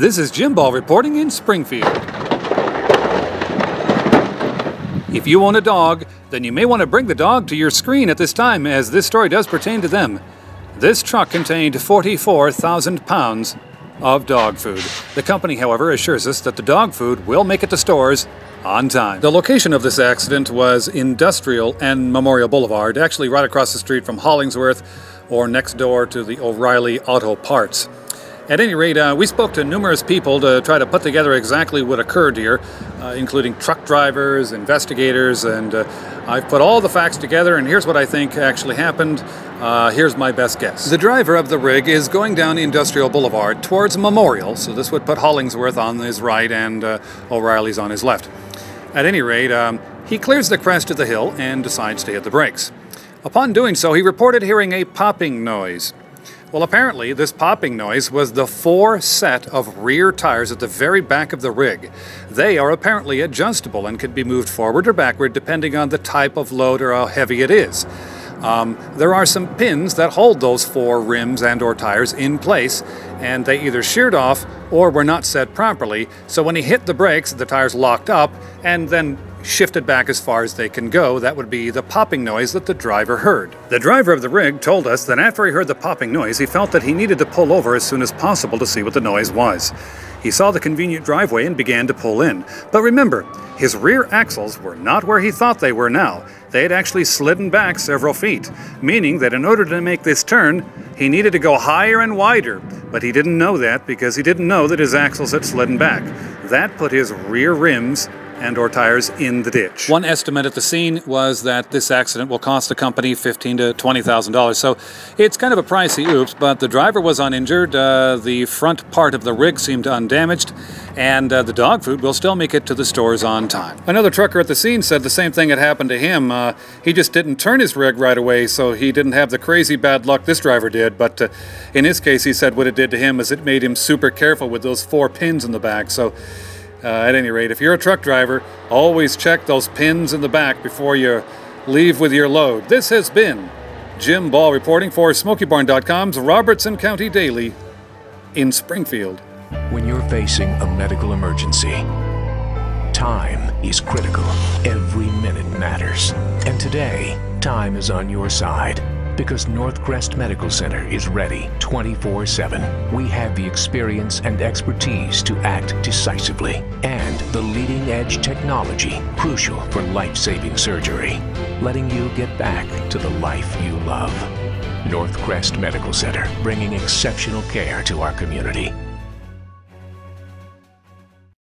This is Jim Ball reporting in Springfield. If you own a dog, then you may want to bring the dog to your screen at this time, as this story does pertain to them. This truck contained 44,000 pounds of dog food. The company, however, assures us that the dog food will make it to stores on time. The location of this accident was Industrial and Memorial Boulevard, actually right across the street from Hollingsworth or next door to the O'Reilly Auto Parts. At any rate, uh, we spoke to numerous people to try to put together exactly what occurred here, uh, including truck drivers, investigators, and uh, I've put all the facts together, and here's what I think actually happened. Uh, here's my best guess. The driver of the rig is going down Industrial Boulevard towards Memorial, so this would put Hollingsworth on his right and uh, O'Reilly's on his left. At any rate, um, he clears the crest of the hill and decides to hit the brakes. Upon doing so, he reported hearing a popping noise. Well, apparently, this popping noise was the four set of rear tires at the very back of the rig. They are apparently adjustable and can be moved forward or backward depending on the type of load or how heavy it is. Um, there are some pins that hold those four rims and or tires in place and they either sheared off or were not set properly so when he hit the brakes the tires locked up and then shifted back as far as they can go, that would be the popping noise that the driver heard. The driver of the rig told us that after he heard the popping noise, he felt that he needed to pull over as soon as possible to see what the noise was. He saw the convenient driveway and began to pull in. But remember, his rear axles were not where he thought they were now. They had actually slidden back several feet, meaning that in order to make this turn, he needed to go higher and wider. But he didn't know that because he didn't know that his axles had slidden back. That put his rear rims and or tires in the ditch. One estimate at the scene was that this accident will cost the company fifteen to twenty thousand dollars. So it's kind of a pricey oops, but the driver was uninjured. Uh, the front part of the rig seemed undamaged, and uh, the dog food will still make it to the stores on time. Another trucker at the scene said the same thing had happened to him. Uh, he just didn't turn his rig right away, so he didn't have the crazy bad luck this driver did. But uh, in his case, he said what it did to him is it made him super careful with those four pins in the back. So uh, at any rate, if you're a truck driver, always check those pins in the back before you leave with your load. This has been Jim Ball reporting for SmokeyBarn.com's Robertson County Daily in Springfield. When you're facing a medical emergency, time is critical. Every minute matters. And today, time is on your side because Northcrest Medical Center is ready 24 7. We have the experience and expertise to act decisively and the leading edge technology crucial for life saving surgery, letting you get back to the life you love. Northcrest Medical Center, bringing exceptional care to our community.